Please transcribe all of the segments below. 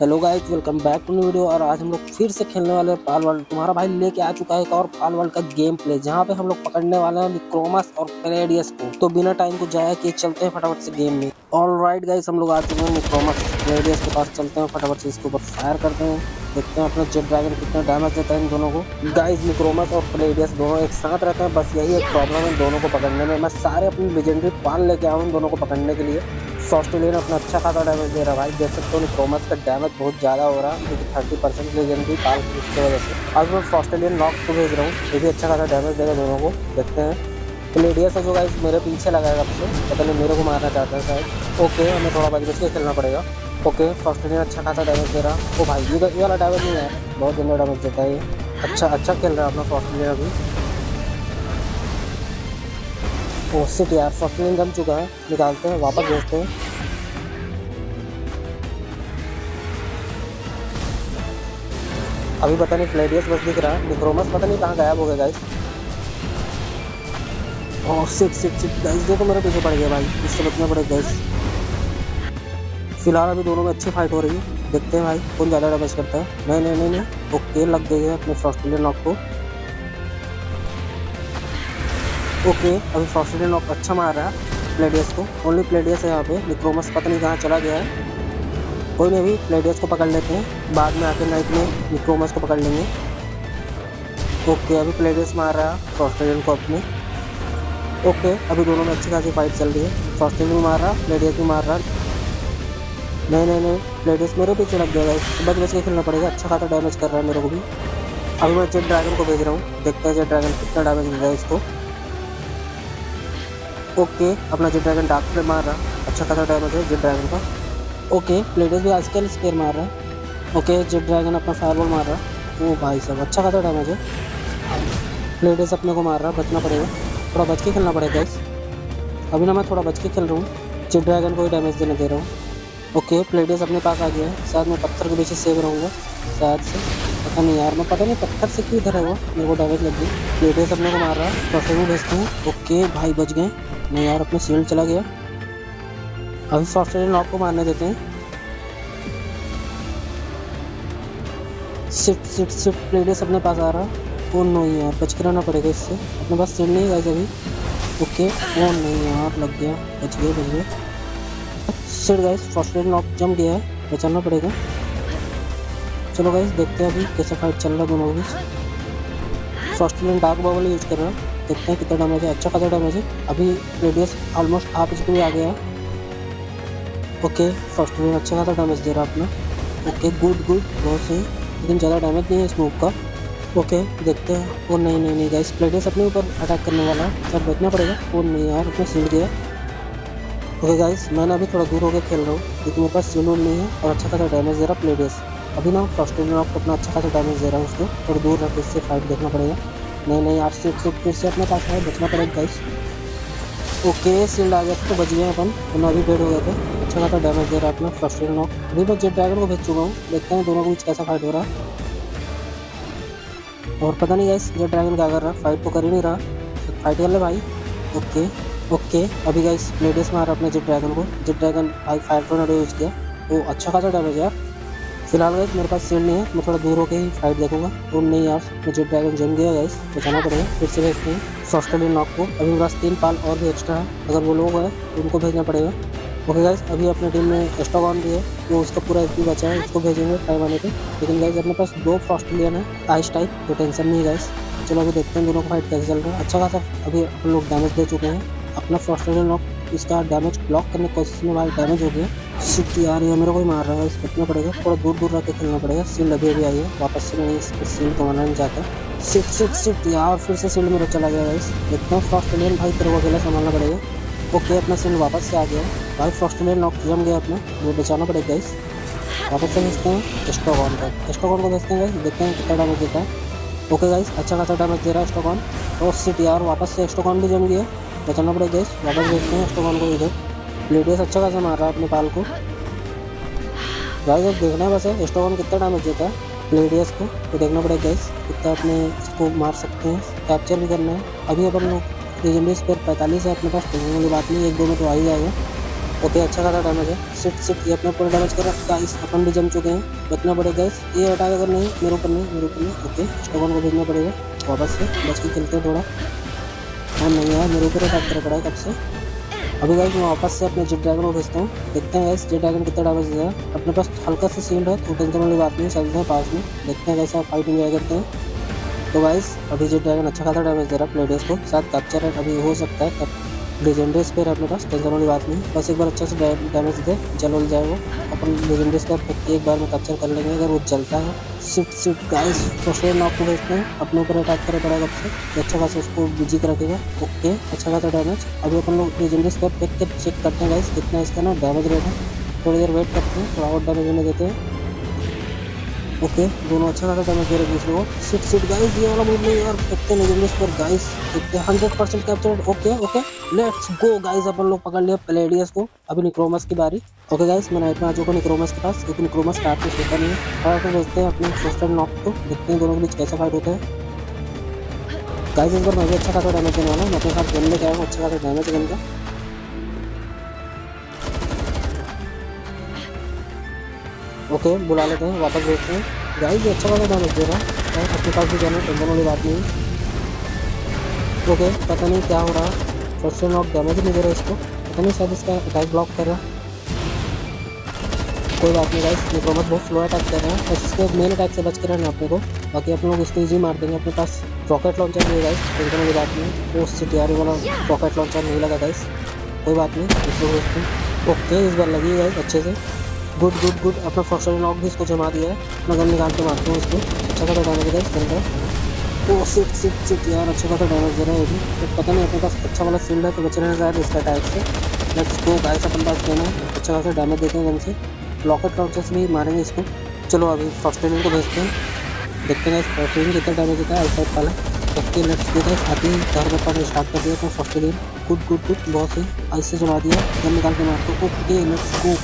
Hello guys welcome back to new video और आज हम लोग फिर से खेलने वाले हैं पाल वर्ल्ड तुम्हारा भाई लेके आ चुका है एक और पाल वर्ल्ड का गेम प्ले जहाँ पे हम लोग पकड़ने वाले हैं निक्रोमस और पेरेडियस को। तो बिना टाइम को जाया कि चलते हैं फटाफट से गेम में। ऑल राइट गाइस हम लोग आ चुके हैं निक्रोमस पेरेडियस के पास। चलते हैं फटाफट से इसके ऊपर फायर करते हैं। देखते हैं अपना जेट ड्रैगन कितना डैमेज देता है इन दोनों को। गाइस निक्रोमस और प्लेडियस दोनों एक साथ रहते हैं, बस यही एक प्रॉब्लम है दोनों को पकड़ने में। मैं सारे अपनी लेजेंडरी पाल लेके आऊँ दोनों को पकड़ने के लिए। ऑस्ट्रेलियन अपना अच्छा खासा डैमेज दे रहा भाई। देख सकते हो निक्रोमस का डैमेज बहुत ज़्यादा हो रहा है क्योंकि थर्टी परसेंट लेजेंडरी पाल उसकी वजह से। आज मैं ऑस्ट्रेलियन लॉक को भेज रहा हूँ, ये भी अच्छा खासा डैमेज देगा दोनों को। देखते हैं। प्लेडियस है जो गाइस मेरे पीछे लगाएगा अब से। पता नहीं मेरे को मारना चाहता है शायद। ओके हमें थोड़ा बच बच के खेलना पड़ेगा। ओके ऑस्ट्रेलियन अच्छा खासा डैमेज दे रहा। ओ भाई, ये ये वाला डैमेज नहीं है। बहुत गंदा डैमेज देता है ये। अच्छा अच्छा खेल रहा है अपना ऑस्ट्रेलियन अभी। सिट यार ऑस्ट्रेलियन जम चुका है। निकालते हैं, वापस भेजते हैं। अभी पता नहीं फ्लेडियस बस दिख रहा है। निक्रोमस पता नहीं कहाँ गायब हो गया गाइस और सिट सिट सिट गाइस देखो मेरे पीछे पड़ गया, भाई। इससे बचना पड़ेगा गाइस फ़िलहाल अभी दोनों में अच्छी फाइट हो रही है। देखते हैं, भाई, कौन ज़्यादा डैमेज करता है। नहीं नहीं नहीं नहीं। ओके लग गई है अपने ऑस्ट्रेलियन नॉक को। ओके, अभी ऑस्ट्रेलियन नॉक अच्छा मार रहा है प्लेडियस को। ओनली प्लेडियस है यहाँ पे निक्रोमस पता नहीं कहाँ चला गया है। कोई नहीं, अभी प्लेडियस को पकड़ लेते हैं। बाद में आके नाइट में निक्रोमस को पकड़ लेंगे। ओके, अभी प्लेडियस मार रहा है ऑस्ट्रेलियन को अपने। ओके, अभी दोनों में अच्छी खासी फाइट चल रही है। ऑस्ट्रेलियन भी मार रहा प्लेडियस भी मार रहा। नहीं नहीं नहीं प्लेडियस मेरे पीछे लग जाएगा बच बच के खेलना पड़ेगा। अच्छा खासा डैमेज कर रहा है मेरे को भी। अभी मैं जेट ड्रैगन को भेज रहा हूँ। देखते हैं जेट ड्रैगन कितना डैमेज मिल रहा है इसको। ओके, अपना जेट ड्रैगन डार्क पे मार रहा अच्छा खासा डैमेज है जेट ड्रैगन का। ओके प्लेडर्स भी आजकल स्पेयर मार रहा है। ओके जेट ड्रैगन अपना फायरबॉल मार रहा है ओ भाई साहब अच्छा खासा डैमेज है। प्लेडर्स अपने को मार रहा है बचना पड़ेगा। थोड़ा बच के खेलना पड़ेगा इस अभी ना मैं थोड़ा बच के खेल रहा हूँ जेट ड्रैगन को ही डैमेज देने दे रहा हूँ। ओके प्लेडर्स अपने पास आ गया है। शायद मैं पत्थर के पीछे सेव रहूँगा। शायद से, पता नहीं यार, मैं पता नहीं पत्थर से क्यों इधर है वो, मेरे को डैमेज लग गई। प्लेडर्स अपने को मार रहा है ट्रॉफी में भेजते हैं। ओके, भाई बच गए। नहीं यार, अपना सील चला गया। अभी सॉफ्टवेयर नॉक को मारने देते हैं। सिट सिट सिट प्लेडेस अपने पास आ रहा। वो नहीं यार, बच के रहना पड़ेगा इससे। अपने पास सील्ड नहीं है अभी। ओके वो नहीं यार, लग गया। बच गए बच गए सिट गाइस सॉफ्टवेयर लॉक जम गया है, बचाना पड़ेगा। चलो गाइस देखते हैं अभी कैसा फाइट चल रहा है दोनों बीच डार्क बबल यूज़ कर रहा है। देखते हैं कितना डैमेज है अच्छा खासा डैमेज है। अभी रेडियस ऑलमोस्ट हाफ़ एच आ गया है। ओके फ़र्स्ट में अच्छा खासा डैमेज दे रहा है अपना ओके गुड गुड बहुत सही। लेकिन ज़्यादा डैमेज नहीं है इस मूव का। ओके देखते हैं। और नहीं नहीं नहीं गाइस प्लेडियस अपने ऊपर अटैक करने वाला है। सर बचना पड़ेगा। और नहीं यार उसमें सील गया ओके गाइस मैंने अभी थोड़ा दूर होकर खेल रहा हूँ। क्योंकि मेरे पास सील नहीं है और अच्छा खासा डैमेज दे रहा प्लेडियस अभी ना फ़र्स्ट में आपको अपना अच्छा खासा डैमेज दे रहा हूँ उसको। थोड़ा दूर रख, इससे फाइट देखना पड़ेगा। नहीं नहीं सीट सीट फिर से अपने पास है बचना पड़ेगा गाइस ओके सील्ड आ गया तो बच गया अपन. दोनों अभी बेड हो गए थे. अच्छा खासा डैमेज दे रहा है अपना फ़र्स्ट एड नॉक अभी मैं जेट ड्रैगन को भेज चुका हूँ. देखते हैं दोनों को बीच कैसा फाइट हो रहा है. और पता नहीं गाइस जेट ड्रैगन क्या कर रहा है? फाइट तो कर ही नहीं रहा. फाइट कर ले भाई. ओके ओके अभी गाइस लेडीज़ मार अपने जेट ड्रैगन को. जेट ड्रैगन भाई फायर टोर्नेडो यूज़ किया वो अच्छा खासा डैमेज यार. फ़िलहाल गाइस, मेरे पास सील नहीं है, मैं थोड़ा दूर होकर ही फाइट देखूँगा। तो नहीं यार, मुझे ड्रैगन जम गया गाइस बचाना पड़ेगा। फिर से भेजते हैं सॉफ्टवेयर नॉक को। अभी मेरे पास तीन पाल और भी एक्स्ट्रा है। अगर वो लोग हैं तो उनको भेजना पड़ेगा। ओके गाइस अभी अपने टीम में एस्टोगॉन भी है, वो उसका पूरा एच बचा है, उसको भेजेंगे टाइम आने पर लेकिन गाइस अपने पास दो ऑस्ट्रेलियन है आइस टाइप तो टेंशन नहीं गाइस चलो अभी देखते हैं दोनों का फाइट कैसे चल रहा है। अच्छा खासा, अभी अपन लोग डैमेज दे चुके हैं। अपना ऑस्ट्रेलियन नॉक इसका डैमेज ब्लॉक करने की कोशिश में भाई डैमेज हो गया। सिट यार, ये मेरे को ही मार रहा है। इसको पड़ेगा, थोड़ा दूर दूर रख के खेलना पड़ेगा। सील्ड अभी अभी आई है। वापस से मैं इस पर सील्ड कमाना नहीं चाहता सिट सिट सिट यार, फिर से सील्ड मेरा चला गया इस देखते हैं ऑस्ट्रेलियन भाई, तेरे को अकेला संभालना पड़ेगा। ओके अपना सील्ड वापस से आ गया। भाई ऑस्ट्रेलियन नॉक जम गया अपना। वो बचाना पड़ेगा इस वापस से भेजते हैं स्टॉकॉन का। स्टॉकॉन को भेजते हैं देखते हैं कितना डैमेज देता है। ओके गाइस अच्छा खासा डैमेज दे रहा है स्टॉकॉन और सिट यार, वापस से स्टॉकॉन भी जम गया। बचाना पड़ेगा इस वापस भेजते हैं स्टोकॉन को इधर। प्लेटियस अच्छा खासा मार रहा है अपने पाल को। गाइस अब देखना है बस है स्टोकॉन कितना डैमेज देता है प्लेटियस को। तो देखना पड़ेगा गाइस कितना अपने इसको मार सकते हैं। कैप्चर भी करना है। अभी अपन लोग स्पेयर पैंतालीस है, अपने पास टेंशन वाली बात नहीं एक दो में तो आ ही जाएगा। ओके अच्छा खासा डैमेज है। सिट सिट ये अपने पूरा डैमेज कर गाइस अपन भी जम चुके हैं। बचना पड़ेगा गाइस ये अटैक अगर नहीं, मेरे ऊपर नहीं, मेरे ऊपर नहीं। ओके स्टोगन को भेजना पड़ेगा? वापस से, बच के खेलते हैं थोड़ा। हाँ नहीं यार, मेरे ऊपर अटैक कर पड़ा है कब से। अभी गाइस मैं वापस से अपने जेट ड्रैगन को भेजता हूँ। देखते हैं गाइस जेट ड्रैगन कितना डैमेज है। अपने पास हल्का सा सील्ड है तो टेंशन वाली बात नहीं, चलते हैं पास में। देखते हैं कैसे फाइट इंजॉय करते हैं। तो गाइस अभी जेट ड्रैगन अच्छा खासा डैमेज दे रहा है प्लेडर्स को। साथ कैप्चर अभी हो सकता है लेजेंडरी स्पेयर अपने पास टेंशन वाली बात नहीं। बस एक बार अच्छा से डैमेज दे जल उल जाए वो। अपन लेजेंडरी स्पेयर एक बार में कैप्चर कर लेंगे, अगर वो चलता है। Sit sit guys first knock को भेजते हैं। अपने ऊपर अटैक करे पड़ेगा कब से। तो अच्छा खासा उसको बिज़ी रखेगा। ओके अच्छा खासा डैमेज अभी अपन लोग लेजेंडरी स्पेयर फेंक के चेक करते हैं गाइस कितना इसका ना डैमेज रेट है। थोड़ी देर वेट करते हैं, थोड़ा और डैमेज होने देते हैं। ओके, दोनों अच्छा खासा डैमेज दे रहे दूसरे को। सिट सिट गाइस ये वाला मूव नहीं यार। कितने लेजेंडरी पर गाइस कितने hundred percent captured okay okay. Let's go guys अपन लोग पकड़ लिया प्लेडियस को। अभी निक्रोमस की बारी। ओके गाइस मैं नाइट में आ चुका निक्रोमस के पास, क्योंकि निक्रोमस रात में सोता नहीं है। और फिर भेजते हैं अपने सिस्टर नॉक को। देखते हैं दोनों के बीच कैसा फाइट होता है। गाइस इस बार मैं भी अच्छा खासा डैमेज देने वाला मैं अपने साथ लेके आया हूँ अच्छा खासा डैमेज गन का ओके, बुला लेते हैं, वापस भेजते हैं। गाइस ये अच्छा वाला डैमेज दे रहा है। अपने पास भी जाना टेंशन वाली बात नहीं ओके, पता नहीं क्या हो रहा है। फ़र्स्ट नॉक डैमेज नहीं दे रहा इसको। पता नहीं शायद इसका अटैक ब्लॉक कर रहा है। कोई बात नहीं गाइस निक्रोमस बहुत स्लो अटैक कर रहे हैं। बस इसके मेन अटैक से बच के रहना अपने को। बाकी अपने लोग इसको इजी मार देंगे। अपने पास रॉकेट लॉन्चर नहीं गाइस टेंशन वाली बात नहीं। वो उससे टी वाला रॉकेट लॉन्चर नहीं लगा गाइस कोई बात नहीं, इसको ओके, इस बार लगी गाइस अच्छे से। Good good good. अपना फ़र्स्ट नॉक भी इसको जमा दिया है। मैं गन निकाल के मारता हूँ इसको। अच्छा खासा डैमेज है इसके अंदर ओ सिट सिट सिट यार अच्छा खासा डैमेज दे रहा है अभी तो पता नहीं अपने पास अच्छा वाला फ़ील्ड है तो बच रहना शायद इसका टाइप से। लेट्स गो गाइस अपन पास देना है। अच्छा खासा डैमेज देते हैं गन से। लॉकेट लॉन्चर से भी मारेंगे इसको। चलो अभी फ़र्स्ट ट्रेनिंग को भेजते हैं। देखते हैं फ़र्स्ट कितना डैमेज देता है आउटसाइड वाला। ओके लेट्स गो गाइस आते ही घर में पानी स्टार्ट कर दिया तो first game good good good बहुत सही। आइस से जमा दिया। गन निकाल के मारते ओके लेट्स गो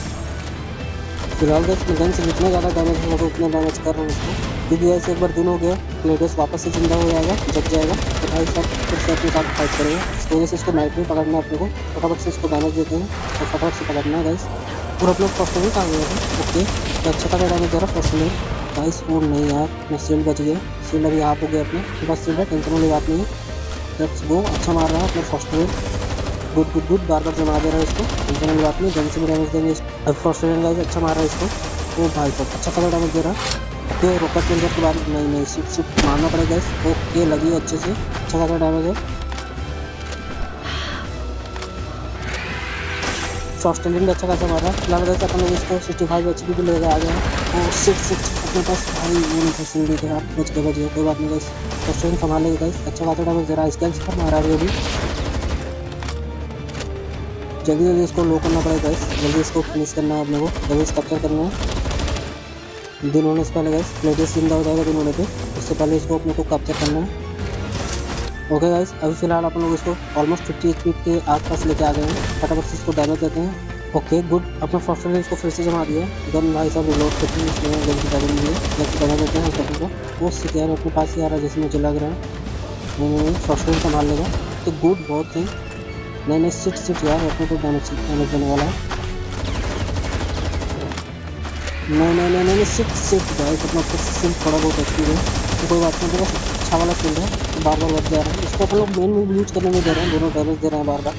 फ़िलहाल गैस मैं गन से जितना ज़्यादा डैमेज होगा तो उतना डैमेज कर रहा हूँ उसको क्योंकि ऐसे एक बार दिन हो गया प्लेटर्स वापस से ज़िंदा हो जाएगा, जग जाएगा तो भाई सब फिर से अपने साथ फाइट करेगा। इसकी वजह से इसको नाइट में पकड़ना अपने को। फटाफट से इसको डैमेज देते हैं और फटाफट से पकड़ना है गाइस पूरा अपने फ़र्स्ट में कहा गया था ओके तो अच्छा खासा डैमेज दे रहा फ़र्स्ट में गाइस वो नहीं यार, मैं सील्ड बच गया। सील्ड अभी आप हो गया अपने। बस सील्ड है टेंशन वाली बात नहीं है। गो अच्छा मार रहा है अपने फ़र्स्ट में गुड गुड गुड बार बार जमा दे रहा है इसको। वाली बात नहीं जन से भी डैमेज देंगे फ़र्स्ट गाइस अच्छा मार रहा है इसको। ओ भाई साहब अच्छा खासा डैमेज दे रहा। है ओके रोकट रेंजर के बाद नहीं नहीं सिट सिट मारना पड़ेगा इस ओके लगी अच्छे से। अच्छा खासा डैमेज है। फ़र्स्ट एलिंग अच्छा खासा मार। फ़िलहाल गैस अपन लोग इसको सिक्सटी फाइव एच पी भी लेकर आ हैं और सिक्स सिक्स अपने पास। भाई वो नहीं था सिंगल थे आप बच के बच कोई बात नहीं गैस फ़र्स्ट रेन संभाल लेगा अच्छा खासा डैमेज दे रहा है इसका। मारा अभी अभी। जल्दी जल्दी इसको लो करना पड़ेगा गाइस जल्दी इसको फिनिश करना है अपने को. जल्दी कैप्चर करना है. दिन होने से पहले गाइस प्लेटेस ज़िंदा हो जाएगा दिन होने पे. उससे पहले इसको अपने को कैप्चर करना है. ओके गाइस अभी फ़िलहाल अपन लोग इसको ऑलमोस्ट फिफ्टी एच के आसपास लेके आ गए हैं. फटाफट से इसको डैमेज देते हैं. ओके गुड अपने फ़र्स्ट ने इसको फिर से जमा दिया गन भाई साहब रिलोड करते हैं इसमें की डैमेज दिए की डैमेज देते हैं हम को. वो सिक यार अपने पास ही आ रहा है, जैसे मुझे लग रहा है. फ़र्स्ट संभाल लेगा. तो गुड बहुत सही. नहीं नहीं सिट सिट यार अपने को डैमेज डैमेज देने वाला। है नहीं नहीं नहीं नहीं सिट सिट भाई अपना फिर सिम थोड़ा बहुत अच्छी है। तो कोई बात नहीं बस अच्छा वाला फ़ील्ड है बार बार बच जा रहा है। इसको अपन लोग मेन मूव यूज़ करने में दे रहे हैं, दोनों डैमेज दे रहे हैं बार बार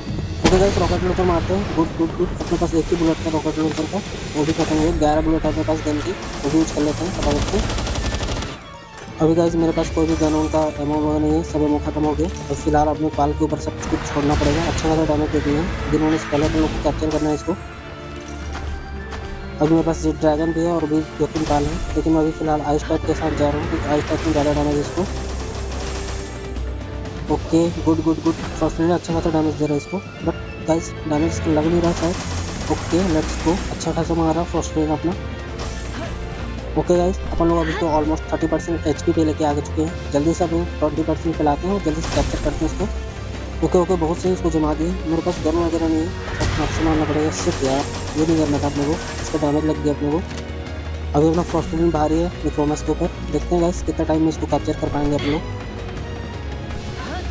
ओके गाइस रॉकेट लॉन्चर मारते हैं गुड गुड गुड अपने पास एक ही बुलेट था रॉकेट लॉन्चर का, वो भी खत्म हो गया। ग्यारह बुलेट है अपने पास गन की वो भी यूज़ कर लेते हैं, फटाफट से। अभी गाइज़ मेरे पास कोई भी गन उनका एमओ नहीं है, सब एमओ खत्म हो गया और फ़िलहाल अपने पाल के ऊपर सब कुछ छोड़ना पड़ेगा। अच्छा खासा डैमेज दे दिए हैं। जिन्होंने पहले अपने लोग को कैप्चर करना है इसको। अभी मेरे पास ड्रैगन भी है और भी दो तीन पाल है। लेकिन मैं अभी फ़िलहाल आइस टाइप के साथ जा रहा हूँ। आइस टाइप में ज़्यादा डैमेज इसको। Okay good good good first ने अच्छा खासा डैमेज दे रहा है इसको। बट गाइस डैमेज लग नहीं रहा शायद। ओके लेट्स गो अच्छा खासा मारा फ़र्स्ट अपना। ओके गाइस अपन लोग अभी तो ऑलमोस्ट थर्टी परसेंट एच पे लेके आ चुके हैं। जल्दी से अभी ट्वेंटी परसेंट पे लाते हैं, जल्दी से कैप्चर करते हैं इसको। ओके ओके बहुत सही इसको जमा दिए। मेरे पास गन वगैरह नहीं है आपसे मारना पड़ेगा सिर्फ़ यार, ये नहीं करना था अपने को। इसका डैमेज लग गया अपने को। अभी अपना फ़र्स्ट दिन बाहर है निक्रोमस के ऊपर। देखते हैं गाइस कितना टाइम में इसको कैप्चर कर पाएँगे अपने लोग।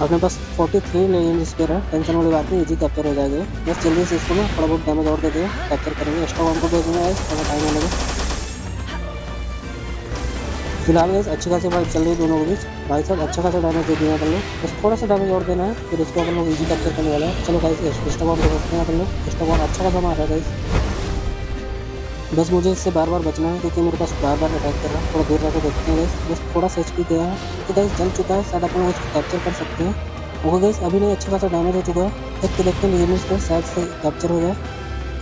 अपने पास 43 लेजेंड स्पेयर है टेंशन वाली बात नहीं इजी कैप्चर हो जाएगा। बस जल्दी से इसको ना थोड़ा बहुत डैमेज और दे दिए कैप्चर करेंगे। एक्स्ट्रा वन को दे थोड़ा टाइम लगेगा। फ़िलहाल गैस अच्छी खासी बाइक चल रही है दोनों के बीच भाई साहब अच्छा खासा डैमेज दे दिया अपन बस थोड़ा सा डैमेज और देना है, फिर इसको अपन लोग इजी कैप्चर करने वाला है। चलो गाइस एक्स्ट्रा बॉम्ब देखते हैं अपन लोग। एक्स्ट्रा अच्छा खासा मार रहा है गाइस बस मुझे इससे बार बार बचना है, क्योंकि मेरे पास बार बार अटैक कर रहा है। थोड़ा दूर रहकर देखते हैं गैस बस थोड़ा सा एच गया है। तो गैस जल चुका है, शायद अपन उसको कैप्चर कर सकते हैं। वो गैस अभी नहीं अच्छा खासा डैमेज हो चुका है। देखते देखते पर शायद से कैप्चर हो जाए।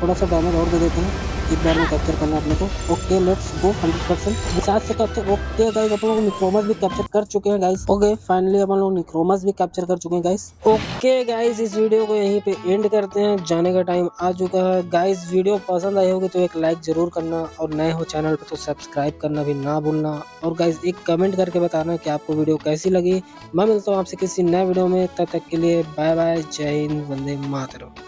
थोड़ा सा डैमेज और दे देते हैं। एक बार में कैप्चर करना अपने को। Okay let's go hundred percent साथ से कैप्चर ओके गाइस अपन लोग निक्रोमस भी कैप्चर कर चुके हैं गाइस ओके फाइनली अपन लोग निक्रोमस भी कैप्चर कर चुके हैं गाइस ओके गाइस इस वीडियो को यहीं पे एंड करते हैं। जाने का टाइम आ चुका है। गाइस वीडियो पसंद आई होगी तो एक लाइक ज़रूर करना और नए हो चैनल पर तो सब्सक्राइब करना भी ना भूलना। और गाइज़ एक कमेंट करके बताना कि आपको वीडियो कैसी लगी। मैं मिलता हूँ आपसे किसी नए वीडियो में। तब तक के लिए बाय बाय जय हिंद, वंदे मातरम।